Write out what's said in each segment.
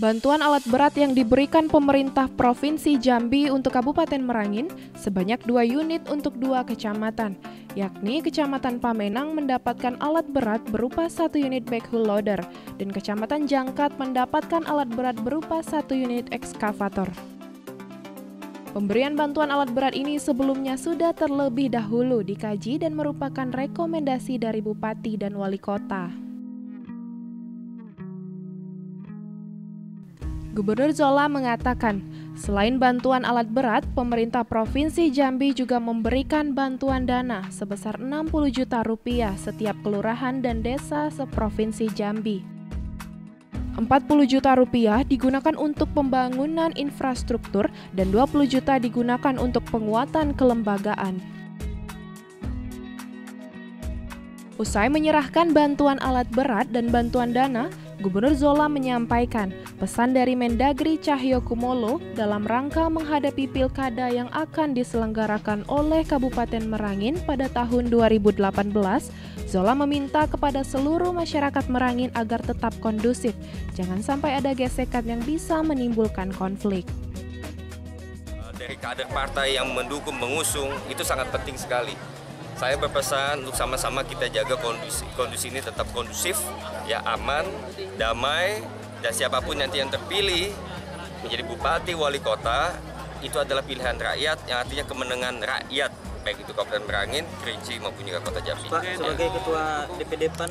Bantuan alat berat yang diberikan pemerintah Provinsi Jambi untuk Kabupaten Merangin sebanyak dua unit untuk dua kecamatan, yakni Kecamatan Pamenang mendapatkan alat berat berupa satu unit backhoe loader dan Kecamatan Jangkat mendapatkan alat berat berupa satu unit ekskavator. Pemberian bantuan alat berat ini sebelumnya sudah terlebih dahulu dikaji dan merupakan rekomendasi dari Bupati dan Wali Kota. Gubernur Zola mengatakan, selain bantuan alat berat, pemerintah Provinsi Jambi juga memberikan bantuan dana sebesar 60 juta rupiah setiap kelurahan dan desa seprovinsi Jambi. 40 juta rupiah digunakan untuk pembangunan infrastruktur dan 20 juta digunakan untuk penguatan kelembagaan. Usai menyerahkan bantuan alat berat dan bantuan dana, Gubernur Zola menyampaikan pesan dari Mendagri Cahyo Kumolo dalam rangka menghadapi pilkada yang akan diselenggarakan oleh Kabupaten Merangin pada tahun 2018. Zola meminta kepada seluruh masyarakat Merangin agar tetap kondusif, jangan sampai ada gesekan yang bisa menimbulkan konflik dari kader partai yang mendukung mengusung itu sangat penting sekali saya berpesan untuk sama-sama kita jaga kondisi kondisi ini tetap kondusif, ya aman, damai, dan siapa pun nanti yang terpilih menjadi bupati wali kota itu adalah pilihan rakyat yang artinya kemenangan rakyat baik itu Kabupaten Merangin, Kerinci maupun juga Kota Jambi. Pak, sebagai ketua DPD PAN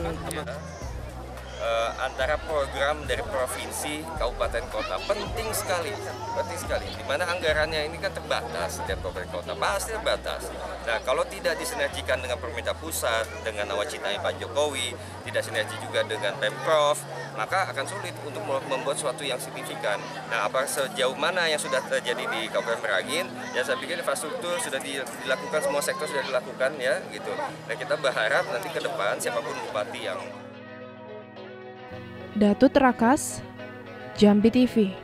uh, antara program dari provinsi, kabupaten, kota penting sekali, penting sekali. Di mana anggarannya ini kan terbatas setiap kabupaten kota pasti terbatas. Nah kalau tidak disinergikan dengan pemerintah pusat, dengan nawacitanya Pak Jokowi, tidak sinergi juga dengan pemprov, maka akan sulit untuk membuat sesuatu yang signifikan. Nah apa sejauh mana yang sudah terjadi di Kabupaten Merangin? Ya saya pikir infrastruktur sudah dilakukan semua sektor sudah dilakukan ya gitu. Nah kita berharap nanti ke depan siapa pun bupati yang Datu Terakas, Jambi TV.